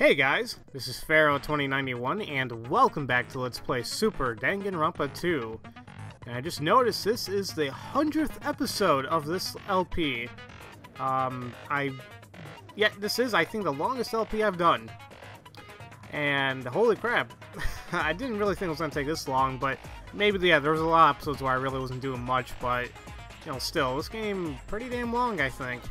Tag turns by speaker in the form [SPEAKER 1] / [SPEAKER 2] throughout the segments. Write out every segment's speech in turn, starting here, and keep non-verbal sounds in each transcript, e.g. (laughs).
[SPEAKER 1] Hey guys, this is Pharaoh2091 and welcome back to Let's Play Super Danganronpa 2. And I just noticed this is the 100th episode of this LP. Um, I... Yeah, this is, I think, the longest LP I've done. And holy crap, (laughs) I didn't really think it was going to take this long, but maybe, yeah, there was a lot of episodes where I really wasn't doing much, but, you know, still, this game pretty damn long, I think.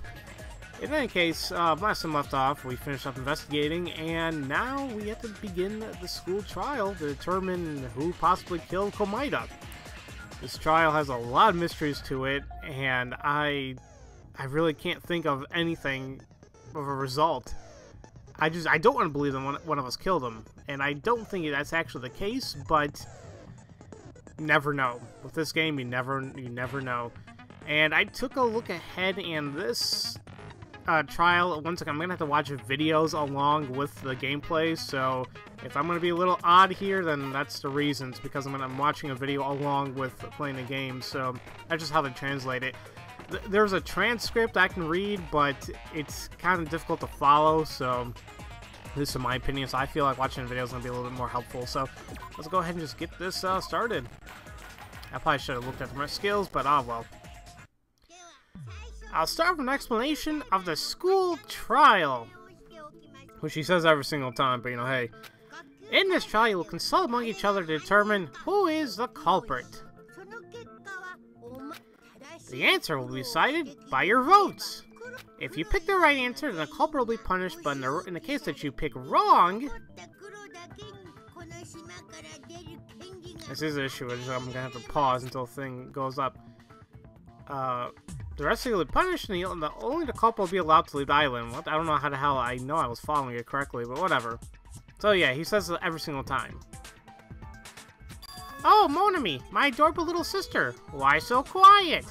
[SPEAKER 1] In any case, uh, last time left off, we finished up investigating, and now we have to begin the school trial to determine who possibly killed Komaeda. This trial has a lot of mysteries to it, and I, I really can't think of anything of a result. I just, I don't want to believe that one, one of us killed him, and I don't think that's actually the case, but never know. With this game, you never, you never know. And I took a look ahead, and this uh, trial, once again, I'm going to have to watch videos along with the gameplay, so if I'm going to be a little odd here, then that's the reasons, because I'm, gonna, I'm watching a video along with playing the game, so that's just how they translate it. Th there's a transcript I can read, but it's kind of difficult to follow, so this is my opinion, so I feel like watching the video is going to be a little bit more helpful, so let's go ahead and just get this uh, started. I probably should have looked at my skills, but ah well. I'll start with an explanation of the school trial. Which he says every single time, but you know, hey. In this trial, you will consult among each other to determine who is the culprit. The answer will be decided by your votes. If you pick the right answer, then the culprit will be punished, but in the, in the case that you pick wrong... This is an issue, I'm gonna have to pause until the thing goes up. Uh, the rest of you will be punished, and only the couple will be allowed to leave the island. What? I don't know how the hell I know I was following it correctly, but whatever. So yeah, he says it every single time. Oh, Monomi, my adorable little sister. Why so quiet?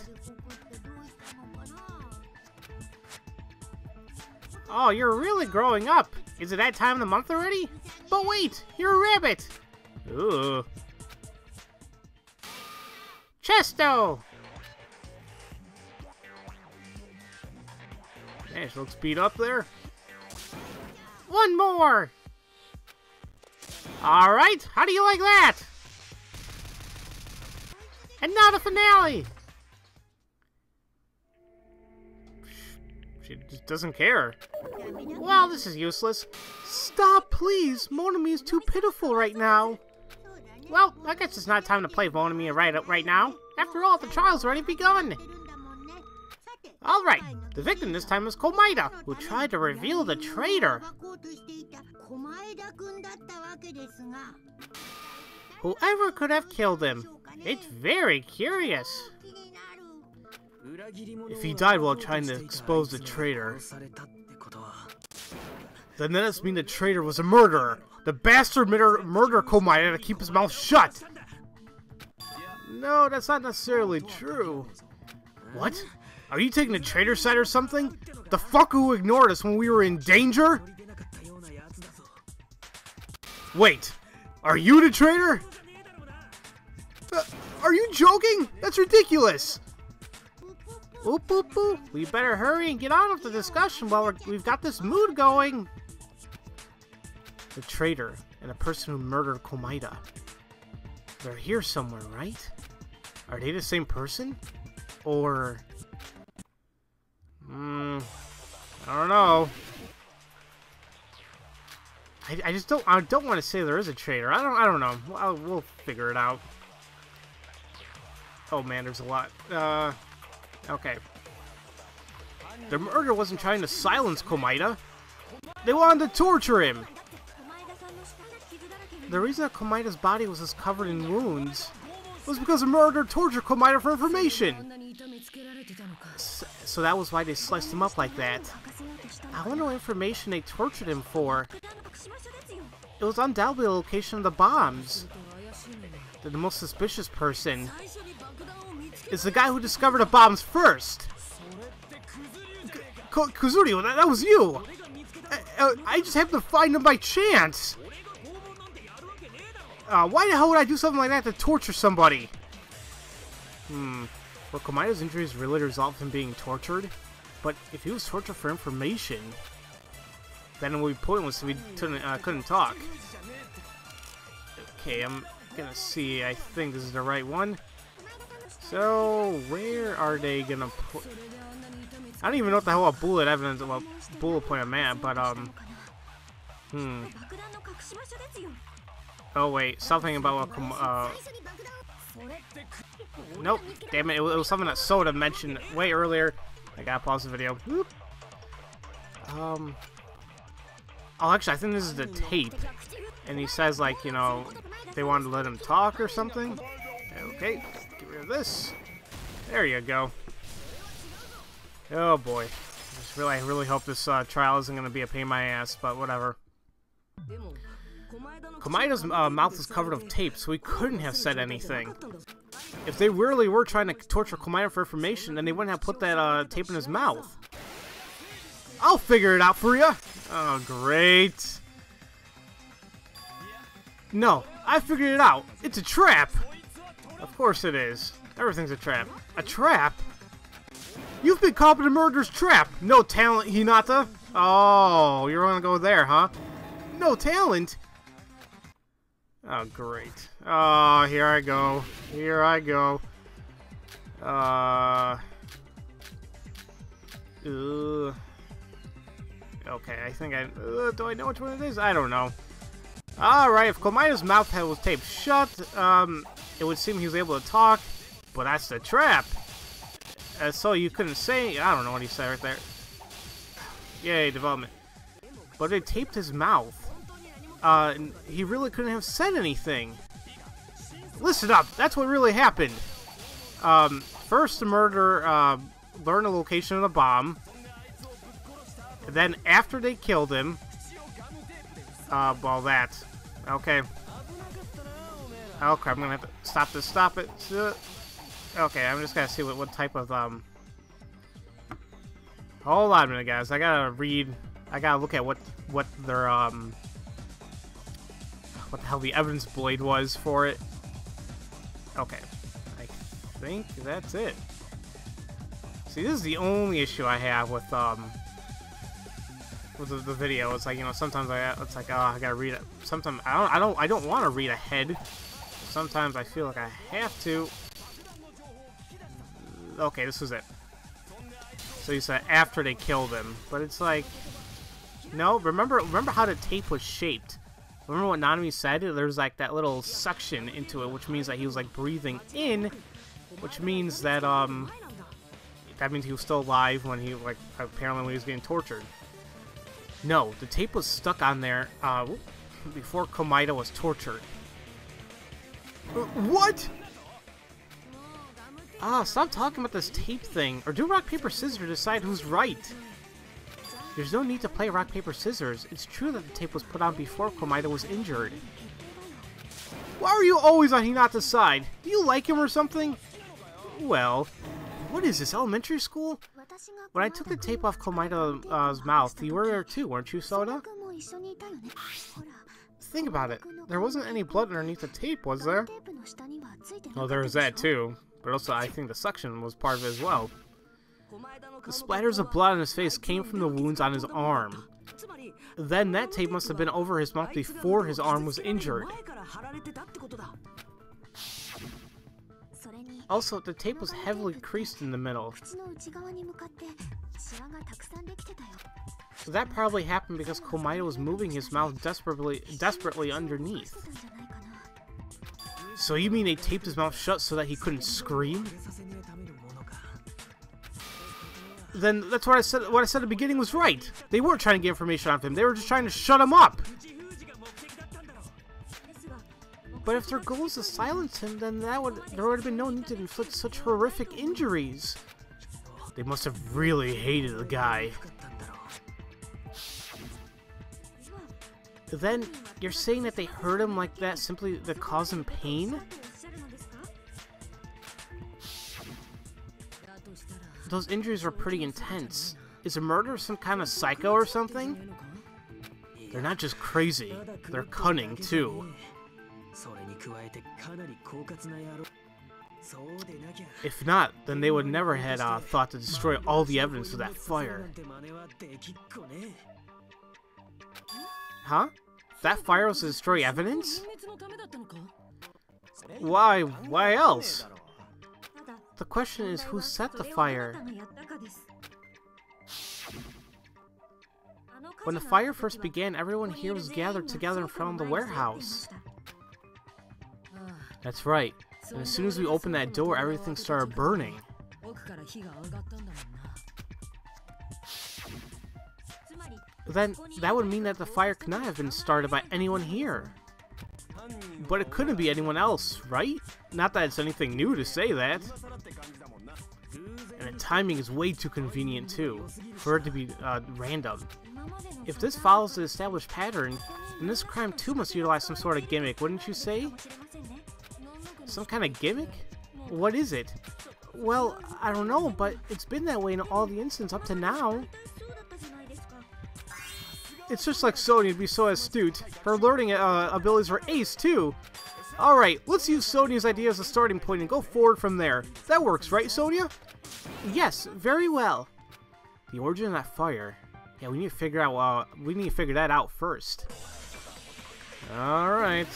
[SPEAKER 1] Oh, you're really growing up. Is it that time of the month already? But wait, you're a rabbit. Ooh. Chesto! Man, she looks beat up there. One more! Alright, how do you like that? And now the finale! She just doesn't care. Well, this is useless. Stop, please! Monomi is too pitiful right now. Well, I guess it's not time to play Monomi right, up right now. After all, the trial's already begun. Alright, the victim this time is Komaeda, who tried to reveal the traitor. Whoever could have killed him? It's very curious. If he died while trying to expose the traitor, then that must mean the traitor was a murderer. The bastard murder, murder Komaeda to keep his mouth shut. No, that's not necessarily true. What? Are you taking the traitor side or something? The fuck who ignored us when we were in danger? Wait, are you the traitor? Uh, are you joking? That's ridiculous! Oop, oop, oop. We better hurry and get on with the discussion while we have got this mood going. The traitor and the person who murdered Komaeda. They're here somewhere, right? Are they the same person? Or Hmm. I don't know. I, I just don't. I don't want to say there is a traitor. I don't. I don't know. I'll, we'll figure it out. Oh man, there's a lot. Uh. Okay. The murderer wasn't trying to silence Komaeda. They wanted to torture him. The reason that Komaeda's body was as covered in wounds was because the murderer tortured Komaeda for information. So that was why they sliced him up like that. I wonder what information they tortured him for. It was undoubtedly the location of the bombs. The, the most suspicious person is the guy who discovered the bombs first. K Kuzuryu, that, that was you. I, uh, I just happened to find him by chance. Uh, why the hell would I do something like that to torture somebody? Hmm. Well, Komaeda's injuries really result in being tortured, but if he was tortured for information... then it would be pointless if we couldn't, uh, couldn't talk. Okay, I'm gonna see. I think this is the right one. So, where are they gonna put... I don't even know what the hell a bullet evidence, well, bullet point I'm at, but, um... Hmm. Oh, wait, something about, what... uh... Nope, damn it, it was something that Soda mentioned way earlier. I gotta pause the video. Whoop. Um... Oh, actually, I think this is the tape. And he says, like, you know, they wanted to let him talk or something. Okay, get rid of this. There you go. Oh boy. Just really, I really hope this uh, trial isn't going to be a pain in my ass, but whatever. Komaeda's uh, mouth is covered with tape, so he couldn't have said anything. If they really were trying to torture Komaeda for information, then they wouldn't have put that uh, tape in his mouth. I'll figure it out for you. Oh, great. No, I figured it out. It's a trap. Of course it is. Everything's a trap. A trap? You've been caught in a murderer's trap. No talent, Hinata. Oh, you're gonna go there, huh? No talent? Oh, great. Oh, here I go. Here I go. Uh... Okay, I think I... Uh, do I know which one it is? I don't know. Alright, if Komaeda's mouth was taped shut, um, it would seem he was able to talk, but that's the trap. Uh, so you couldn't say... I don't know what he said right there. Yay, development. But they taped his mouth. Uh, he really couldn't have said anything. Listen up, that's what really happened. Um, first, the murderer uh, learned the location of the bomb. Then, after they killed him, uh, well, that. Okay. Okay, I'm gonna have to stop this. Stop it. Okay, I'm just gonna see what, what type of, um... Hold on a minute, guys. I gotta read... I gotta look at what, what their, um... What the hell the evidence blade was for it. Okay. I think that's it. See, this is the only issue I have with, um with the, the, video. It's like you know sometimes I it's like oh I gotta read it. Sometimes I don't I don't I don't want to read ahead. Sometimes I feel like I have to. Okay, this was it. So you said after they killed him, but it's like no. Remember remember how the tape was shaped. Remember what Nanami said? There's like that little suction into it, which means that he was like breathing in, which means that um that means he was still alive when he like apparently when he was getting tortured. No, the tape was stuck on there uh, before Komaeda was tortured. Uh, what? Ah, stop talking about this tape thing. Or do rock, paper, scissors to decide who's right. There's no need to play rock, paper, scissors. It's true that the tape was put on before Komaeda was injured. Why are you always on Hinata's side? Do you like him or something? Well, what is this, elementary school? When I took the tape off Komaeda's mouth, you were there too, weren't you, Soda? Think about it. There wasn't any blood underneath the tape, was there? Well, there was that too. But also, I think the suction was part of it as well. The splatters of blood on his face came from the wounds on his arm. Then that tape must have been over his mouth before his arm was injured. Also, the tape was heavily creased in the middle. So that probably happened because Komaeda was moving his mouth desperately, desperately underneath. So you mean they taped his mouth shut so that he couldn't scream? Then that's what I said. What I said at the beginning was right. They weren't trying to get information off him. They were just trying to shut him up. But if their goal is to silence him, then that would there would have been no need to inflict such horrific injuries. They must have really hated the guy. Then, you're saying that they hurt him like that simply to cause him pain? Those injuries were pretty intense. Is a murderer some kind of psycho or something? They're not just crazy, they're cunning too. If not, then they would never had uh, thought to destroy all the evidence of that fire. Huh? That fire was to destroy evidence? Why? Why else? The question is who set the fire? When the fire first began, everyone here was gathered together in front of the warehouse. That's right. And as soon as we opened that door, everything started burning. Then, that would mean that the fire could not have been started by anyone here. But it couldn't be anyone else, right? Not that it's anything new to say that. And the timing is way too convenient, too, for it to be uh, random. If this follows the established pattern, then this crime too must utilize some sort of gimmick, wouldn't you say? Some kind of gimmick? What is it? Well, I don't know, but it's been that way in all the incidents up to now. It's just like Sonia to be so astute. Her learning uh, abilities are ace, too. Alright, let's use Sonia's idea as a starting point and go forward from there. That works, right, Sonia? Yes, very well. The origin of that fire. Yeah, we need to figure out. Uh, we need to figure that out first. All right,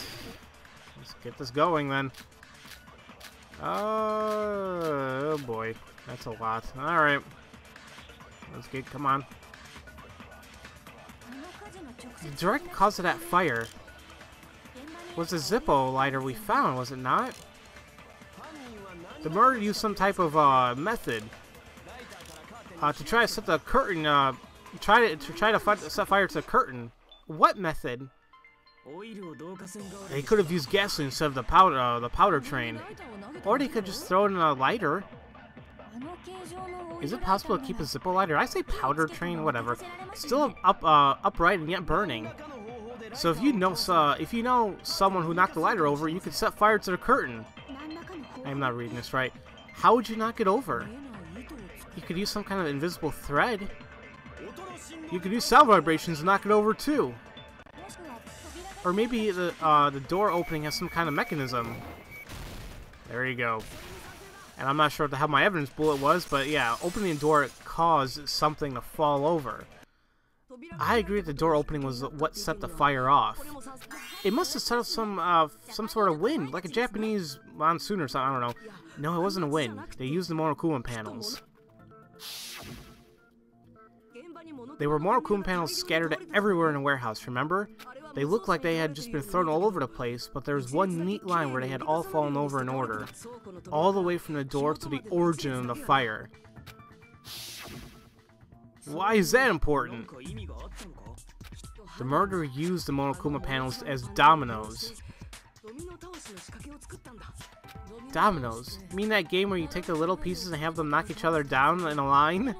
[SPEAKER 1] let's get this going then. Oh boy, that's a lot. All right, let's get. Come on. The direct cause of that fire was the Zippo lighter we found, was it not? The murderer used some type of uh, method uh, to try to set the curtain uh, try to, to try to set fire to the curtain. What method? They could have used gasoline instead of the powder, uh, the powder train, or they could just throw it in a lighter. Is it possible to keep a Zippo lighter? I say powder train, whatever. Still up, uh, upright and yet burning. So if you know, uh, if you know someone who knocked the lighter over, you could set fire to the curtain. I'm not reading this right. How would you knock it over? You could use some kind of invisible thread. You could use sound vibrations to knock it over too. Or maybe the uh, the door opening has some kind of mechanism. There you go. And I'm not sure what the hell my evidence bullet was, but yeah, opening the door caused something to fall over. I agree that the door opening was what set the fire off. It must have set off some uh, some sort of wind, like a Japanese monsoon or something, I don't know. No, it wasn't a wind. They used the Monokuma panels. They were Monokuma panels scattered everywhere in the warehouse, remember? They looked like they had just been thrown all over the place, but there was one neat line where they had all fallen over in order. All the way from the door to the origin of the fire. Why is that important? The murderer used the Monokuma panels as dominoes. Dominoes? You mean that game where you take the little pieces and have them knock each other down in a line?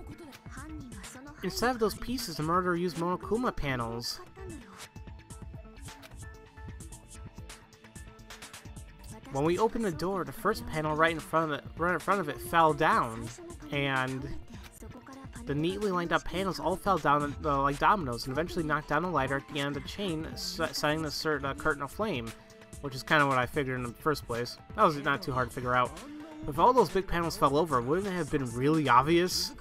[SPEAKER 1] Instead of those pieces, the murderer used Monokuma panels. When we opened the door, the first panel right in front of it, right in front of it fell down, and the neatly lined up panels all fell down uh, like dominoes and eventually knocked down the lighter at the end of the chain, setting the cert, uh, curtain aflame, which is kind of what I figured in the first place. That was not too hard to figure out. If all those big panels fell over, wouldn't it have been really obvious?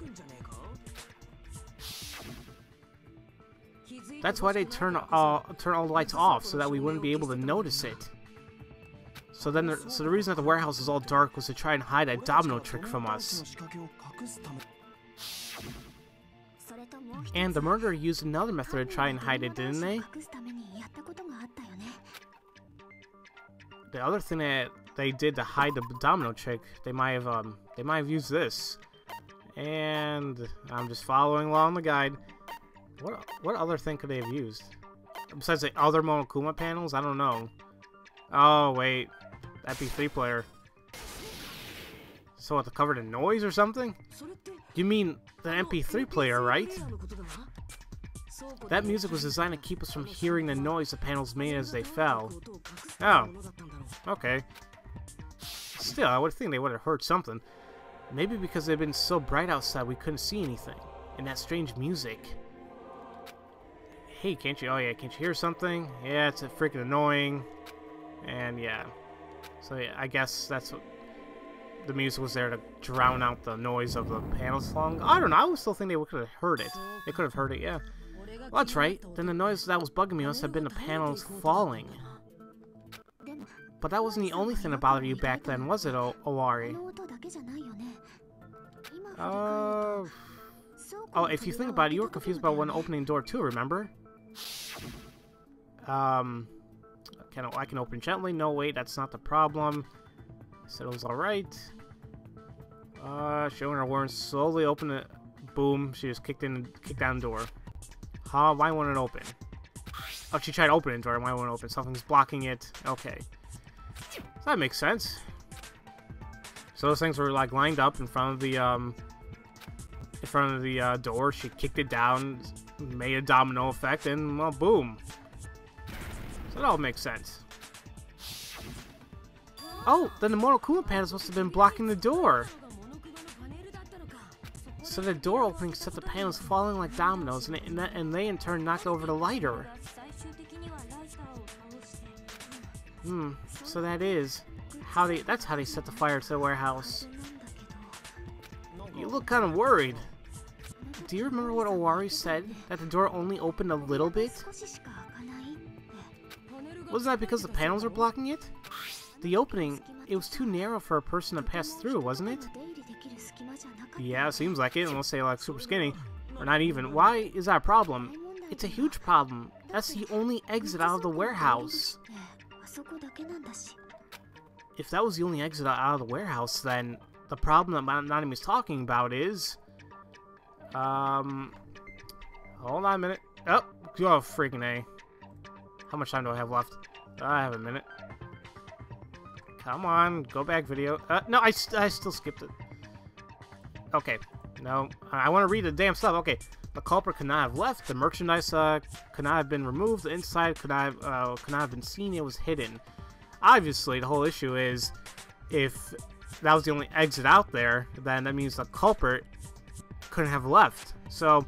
[SPEAKER 1] That's why they turn all turn all the lights off so that we wouldn't be able to notice it. So then, the, so the reason that the warehouse is all dark was to try and hide a domino trick from us. And the murderer used another method to try and hide it, didn't they? The other thing that they did to hide the domino trick, they might have um, they might have used this. And I'm just following along the guide. What what other thing could they have used? Besides the other Monokuma panels? I don't know. Oh, wait. that MP3 player. So what, to cover the noise or something? You mean the MP3 player, right? That music was designed to keep us from hearing the noise the panels made as they fell. Oh. Okay. Still, I would think they would have heard something. Maybe because they'd been so bright outside we couldn't see anything. And that strange music hey, can't you, oh yeah, can't you hear something? Yeah, it's a freaking annoying. And yeah, so yeah, I guess that's what the music was there to drown out the noise of the panels along. I don't know, I would still think they could have heard it. They could have heard it, yeah. Well, that's right. Then the noise that was bugging me must have been the panels falling. But that wasn't the only thing that bothered you back then, was it, o Owari? Uh... Oh, if you think about it, you were confused about when opening door too, remember? Um... Can I can open gently? No, wait, that's not the problem. Said it was alright. Uh, showing her warrant, slowly open it. Boom, she just kicked in, kicked down the door. Huh, why won't it open? Oh, she tried to open it door, why won't it open? Something's blocking it. Okay. That makes sense. So those things were like lined up in front of the um in front of the uh, door. She kicked it down, made a domino effect, and well, boom. So that all makes sense. Oh, then the Monokuma panels must have been blocking the door. So the door opening set the panels falling like dominoes, and, and they in turn knocked over the lighter. Hmm, so that is how they that's how they set the fire to the warehouse. You look kind of worried. Do you remember what Owari said? That the door only opened a little bit? Wasn't that because the panels were blocking it? The opening, it was too narrow for a person to pass through, wasn't it? Yeah, seems like it, unless they like super skinny. Or not even. Why is that a problem? It's a huge problem. That's the only exit out of the warehouse. If that was the only exit out of the warehouse, then the problem that Nanami's talking about is... Um... Hold on a minute. Oh, oh freaking A. How much time do I have left? I have a minute. Come on, go back video. Uh, no, I, st I still skipped it. Okay, no, I want to read the damn stuff. Okay, the culprit could not have left. The merchandise uh, could not have been removed. The inside could not have, uh, could not have been seen. It was hidden. Obviously, the whole issue is if that was the only exit out there, then that means the culprit couldn't have left. So,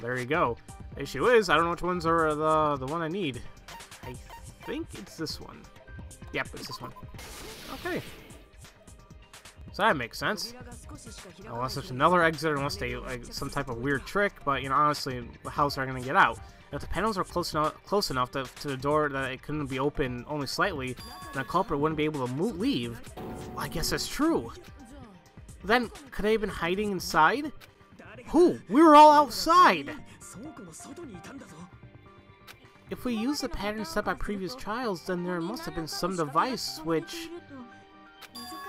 [SPEAKER 1] there you go. The issue is, I don't know which ones are uh, the, the one I need. I think it's this one. Yep, it's this one. Okay. So that makes sense. Unless there's another exit, unless they like some type of weird trick, but you know, honestly, how's are gonna get out? If the panels are close enough, close enough to, to the door that it couldn't be open only slightly, then a culprit wouldn't be able to move, leave. Well, I guess that's true. Then, could they have been hiding inside? Who? We were all outside! If we use the pattern set by previous trials, then there must have been some device which...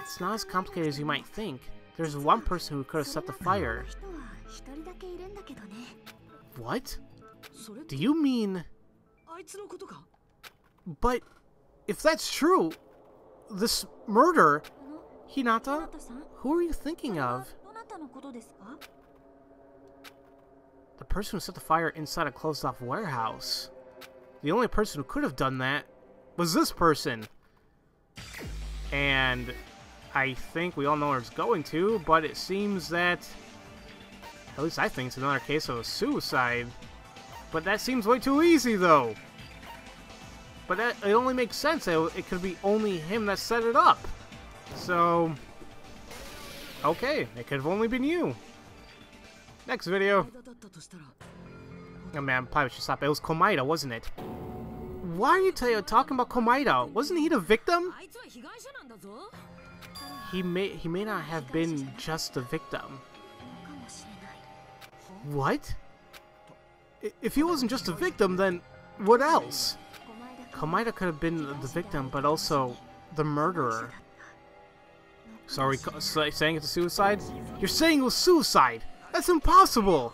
[SPEAKER 1] It's not as complicated as you might think. There's one person who could have set the fire. What? Do you mean... But, if that's true, this murder... Hinata, who are you thinking of? The person who set the fire inside a closed-off warehouse. The only person who could have done that was this person. And I think we all know where it's going to, but it seems that... At least I think it's another case of a suicide. But that seems way too easy, though. But that, it only makes sense. It, it could be only him that set it up. So... Okay, it could have only been you. Next video. Oh man, probably should stop. It was Komaeda, wasn't it? Why are you talking about Komaeda? Wasn't he the victim? He may he may not have been just the victim. What? If he wasn't just a victim, then what else? Komaeda could have been the victim, but also the murderer. Sorry, saying it's a suicide? You're saying it was suicide! That's impossible!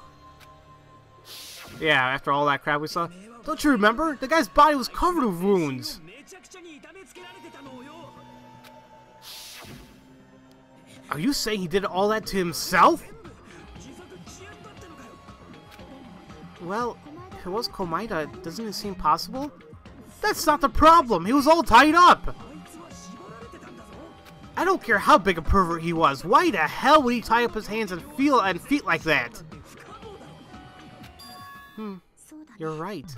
[SPEAKER 1] Yeah, after all that crap we saw. Don't you remember? The guy's body was covered with wounds! Are you saying he did all that to himself? Well, if it was Komaeda, doesn't it seem possible? That's not the problem! He was all tied up! I don't care how big a pervert he was. Why the hell would he tie up his hands and feel and feet like that? Hmm, you're right.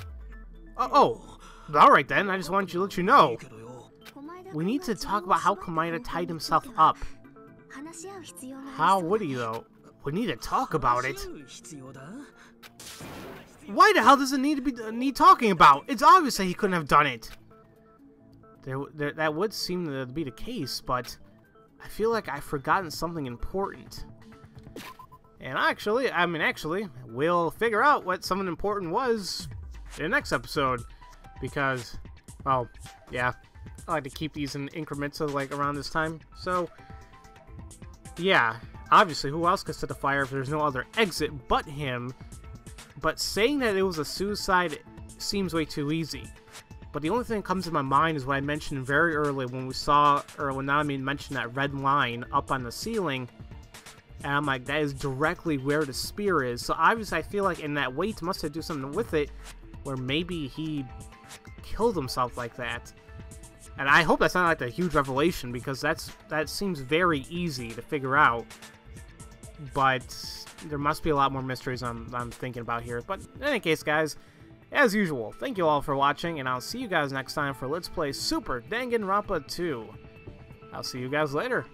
[SPEAKER 1] Oh, oh, alright then, I just wanted to let you know. We need to talk about how Komaeda tied himself up. How would he, though? We need to talk about it. Why the hell does it need to be need talking about? It's obvious that he couldn't have done it. There, there, that would seem to be the case, but I feel like I've forgotten something important. And actually, I mean, actually, we'll figure out what something important was in the next episode. Because, well, yeah, I like to keep these in increments of, like, around this time. So, yeah, obviously, who else could set the fire if there's no other exit but him? But saying that it was a suicide seems way too easy. But the only thing that comes to my mind is what I mentioned very early when we saw, or when Nami mentioned that red line up on the ceiling. And I'm like, that is directly where the spear is. So obviously I feel like in that weight must have do something with it, where maybe he killed himself like that. And I hope that's not like a huge revelation because that's that seems very easy to figure out. But there must be a lot more mysteries I'm, I'm thinking about here. But in any case, guys, as usual, thank you all for watching, and I'll see you guys next time for Let's Play Super Danganronpa 2. I'll see you guys later.